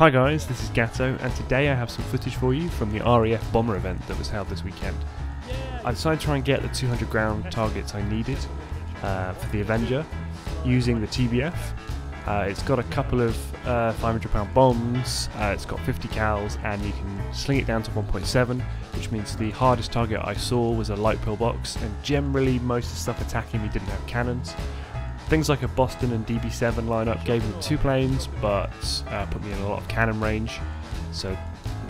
Hi guys, this is Gateaux, and today I have some footage for you from the RAF Bomber event that was held this weekend. I decided to try and get the 200 ground targets I needed uh, for the Avenger using the TBF. Uh, it's got a couple of uh, 500 pound bombs, uh, it's got 50 cals, and you can sling it down to 1.7, which means the hardest target I saw was a light pillbox, and generally most of the stuff attacking me didn't have cannons. Things like a Boston and DB7 lineup gave me two planes, but uh, put me in a lot of cannon range, so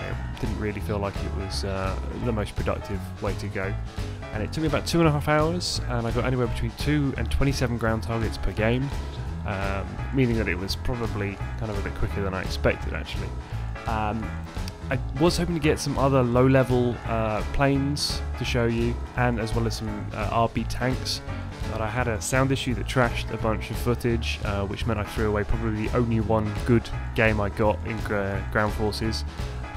know, didn't really feel like it was uh, the most productive way to go. And it took me about two and a half hours, and I got anywhere between two and 27 ground targets per game, um, meaning that it was probably kind of a bit quicker than I expected actually. Um, I was hoping to get some other low-level uh, planes to show you, and as well as some uh, RB tanks but I had a sound issue that trashed a bunch of footage, uh, which meant I threw away probably the only one good game I got in uh, Ground Forces.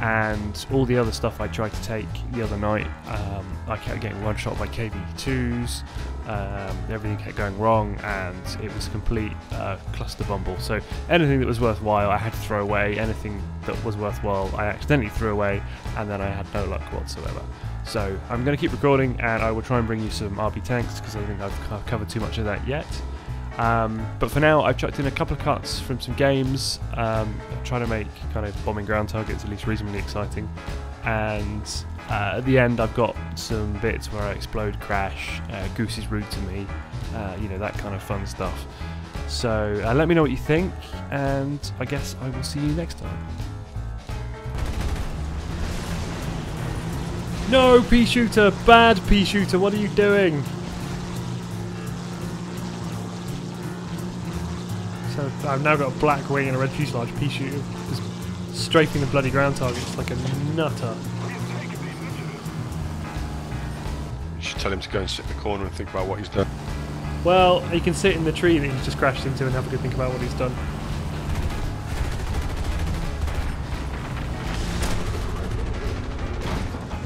And all the other stuff I tried to take the other night, um, I kept getting one shot by KV2s, um, everything kept going wrong, and it was a complete uh, cluster bumble. So anything that was worthwhile, I had to throw away. Anything that was worthwhile, I accidentally threw away, and then I had no luck whatsoever. So I'm going to keep recording and I will try and bring you some RB tanks because I think I've covered too much of that yet. Um, but for now, I've chucked in a couple of cuts from some games, um, trying to make kind of bombing ground targets at least reasonably exciting. And uh, at the end, I've got some bits where I explode, crash, uh, Goose is rude to me, uh, you know, that kind of fun stuff. So uh, let me know what you think, and I guess I will see you next time. No, pea shooter! Bad pea shooter, what are you doing? So I've now got a black wing and a red fuselage pea shooter just strafing the bloody ground targets like a nutter. You should tell him to go and sit in the corner and think about what he's done. Well, he can sit in the tree that he's just crashed into and have a good think about what he's done.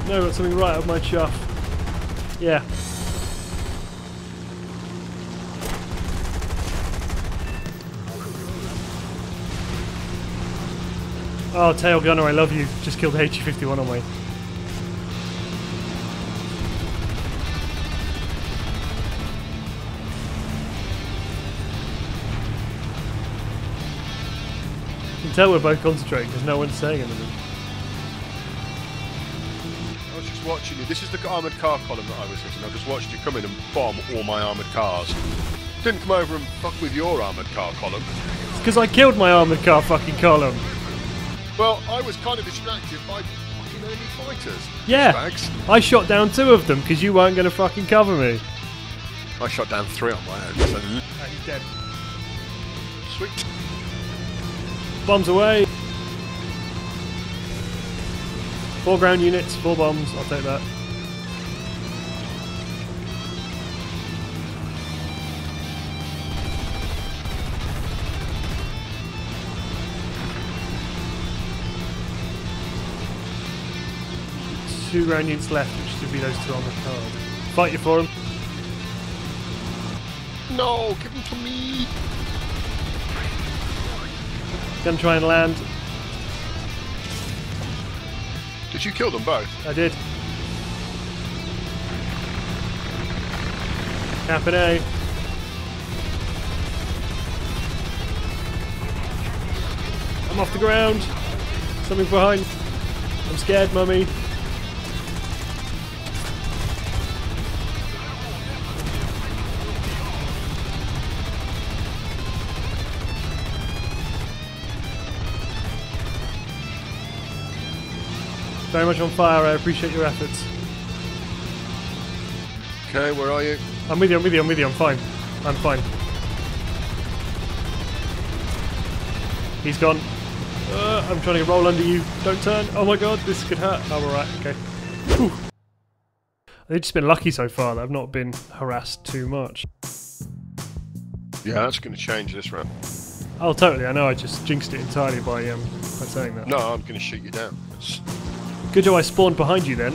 No, got something right up my chuff. Yeah. Oh, Tail Gunner, I love you. Just killed HE-51 on me. You can tell we're both concentrating because no one's saying anything I was just watching you. This is the armoured car column that I was hitting. I just watched you come in and bomb all my armoured cars. Didn't come over and fuck with your armoured car column. It's because I killed my armoured car fucking column. Well, I was kind of distracted by fucking enemy fighters. Yeah. I shot down two of them because you weren't going to fucking cover me. I shot down three on my own. So... he's dead. Sweet. Bombs away. Four ground units, four bombs, I'll take that. Two ground units left, which should be those two on the card. Fight you for them. No, give them to me. Gonna try and land. Did you kill them both? I did. Captain A. I'm off the ground. Something behind. I'm scared, mummy. Very much on fire. I appreciate your efforts. Okay, where are you? I'm with you, I'm with you, I'm with you, I'm fine. I'm fine. He's gone. Uh, I'm trying to roll under you. Don't turn. Oh my god, this could hurt. I'm oh, alright, okay. Whew. I've just been lucky so far that I've not been harassed too much. Yeah, that's going to change this round. Oh, totally. I know I just jinxed it entirely by um by saying that. No, I'm going to shoot you down. It's Good job I spawned behind you then.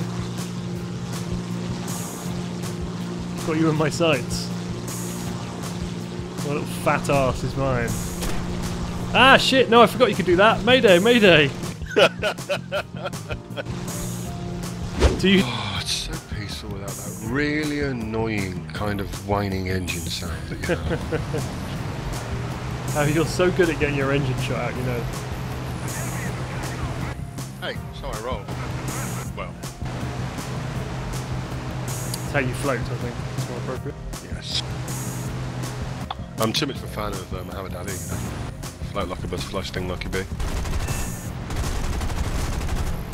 Got you in my sights. My little fat ass is mine. Ah, shit, no, I forgot you could do that. Mayday, mayday. do you... Oh, it's so peaceful without that really annoying kind of whining engine sound that you have. Oh, you're so good at getting your engine shot out, you know. hey, so I roll. How you float, I think. It's more appropriate. yes. I'm too much of a fan of uh, Muhammad Ali. Float like a butterfly, sting like a bee.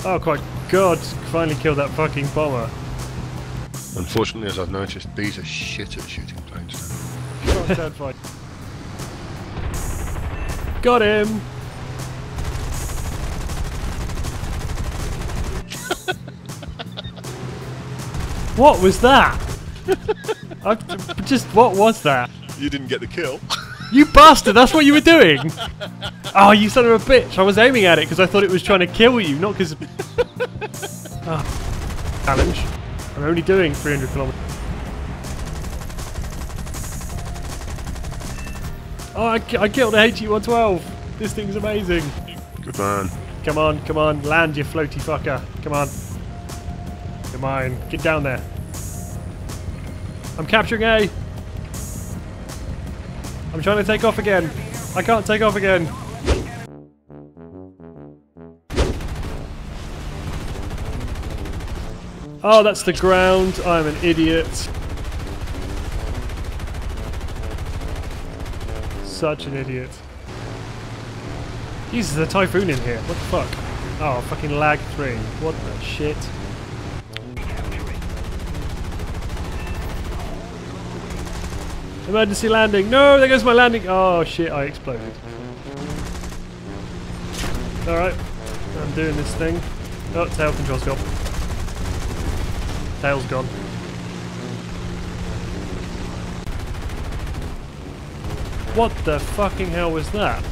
Oh, quite God, finally killed that fucking bomber. Unfortunately, as I've noticed, bees are shit at shooting planes now. Come on, stand fine. Got him! what was that? I, just, what was that? You didn't get the kill. You bastard, that's what you were doing! Oh, you son of a bitch! I was aiming at it because I thought it was trying to kill you, not because. oh. Ah. Challenge. I'm only doing 300 kilometers. Oh, I, I killed the HE-112! This thing's amazing! Good man. Come on, come on, land, you floaty fucker. Come on. Come on, get down there. I'm capturing A! I'm trying to take off again. I can't take off again. Oh, that's the ground. I'm an idiot. Such an idiot. Jesus, there's a typhoon in here. What the fuck? Oh, fucking lag 3. What the shit? Emergency landing. No, there goes my landing. Oh shit, I exploded. Alright, I'm doing this thing. Oh, tail control's gone. Tail's gone. What the fucking hell was that?